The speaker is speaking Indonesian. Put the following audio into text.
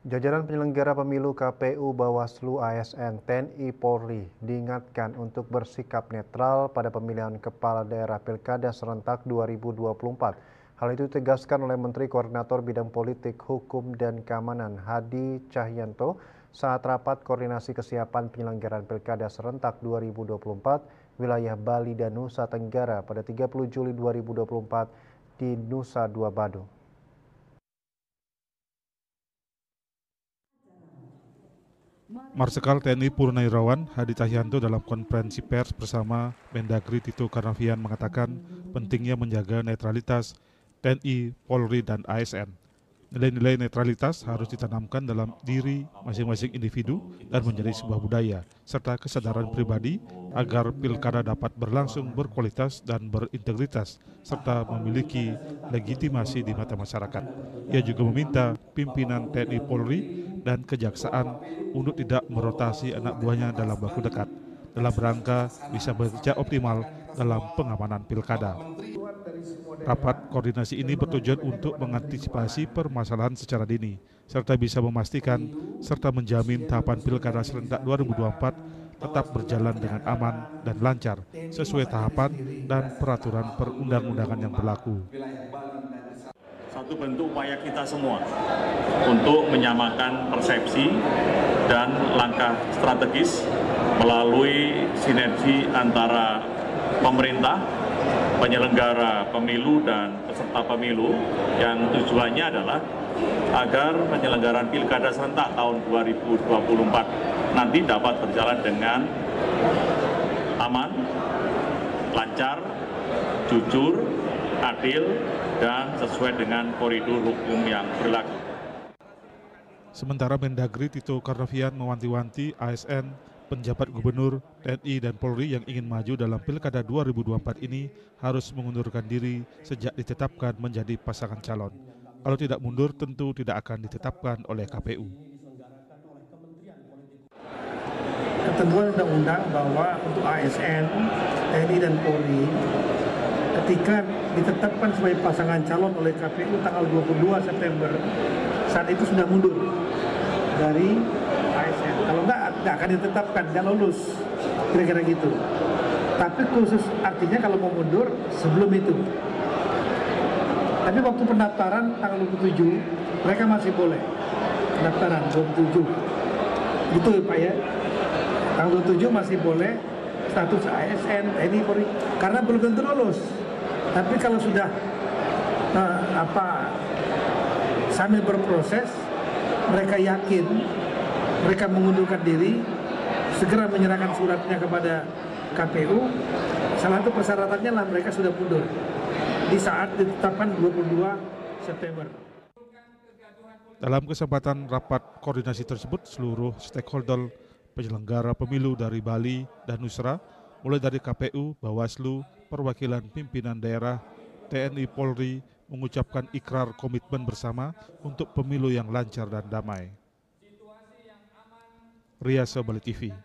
Jajaran penyelenggara pemilu KPU, Bawaslu, ASN, TNI, Polri diingatkan untuk bersikap netral pada pemilihan kepala daerah Pilkada serentak 2024. Hal itu ditegaskan oleh Menteri Koordinator Bidang Politik, Hukum, dan Keamanan Hadi Cahyanto saat rapat koordinasi kesiapan penyelenggaraan Pilkada serentak 2024 wilayah Bali dan Nusa Tenggara pada 30 Juli 2024 di Nusa Dua Bado. Marsikal TNI Purnawirawan Hadi Cahyanto dalam konferensi pers bersama Mendagri Tito Karnavian mengatakan pentingnya menjaga netralitas TNI, Polri, dan ASN. Nilai-nilai netralitas harus ditanamkan dalam diri masing-masing individu dan menjadi sebuah budaya, serta kesadaran pribadi agar pilkada dapat berlangsung berkualitas dan berintegritas, serta memiliki legitimasi di mata masyarakat. Ia juga meminta pimpinan TNI Polri dan Kejaksaan untuk tidak merotasi anak buahnya dalam waktu dekat, dalam rangka bisa bekerja optimal dalam pengamanan pilkada. Rapat koordinasi ini bertujuan untuk mengantisipasi permasalahan secara dini, serta bisa memastikan serta menjamin tahapan Pilkada serentak 2024 tetap berjalan dengan aman dan lancar sesuai tahapan dan peraturan perundang-undangan yang berlaku. Satu bentuk upaya kita semua untuk menyamakan persepsi dan langkah strategis melalui sinergi antara pemerintah penyelenggara pemilu dan peserta pemilu. Yang tujuannya adalah agar penyelenggaraan pilkada serentak tahun 2024 nanti dapat berjalan dengan aman, lancar, jujur, adil, dan sesuai dengan koridor hukum yang berlaku. Sementara Mendagri Tito Karnavian mewanti-wanti ASN penjabat gubernur, TNI, dan Polri yang ingin maju dalam Pilkada 2024 ini harus mengundurkan diri sejak ditetapkan menjadi pasangan calon. Kalau tidak mundur tentu tidak akan ditetapkan oleh KPU. Ketentuan undang-undang bahwa untuk ASN, TNI, dan Polri ketika ditetapkan sebagai pasangan calon oleh KPU tanggal 22 September saat itu sudah mundur dari ASN. Kalau enggak, enggak akan ditetapkan, enggak lulus. Kira-kira gitu. Tapi khusus artinya kalau mau mundur sebelum itu. Tapi waktu pendaftaran tanggal 27, mereka masih boleh. Pendaftaran 27. Gitu Pak ya. Tanggal 27 masih boleh status ASN, TNI, Polri. Karena belum tentu lulus. Tapi kalau sudah uh, apa sambil berproses mereka yakin mereka mengundurkan diri, segera menyerahkan suratnya kepada KPU, salah satu persyaratannya lah mereka sudah mundur di saat ditetapkan 22 September. Dalam kesempatan rapat koordinasi tersebut, seluruh stakeholder penyelenggara pemilu dari Bali dan Nusra, mulai dari KPU, Bawaslu, perwakilan pimpinan daerah, TNI Polri, mengucapkan ikrar komitmen bersama untuk pemilu yang lancar dan damai. Ria Sobali TV.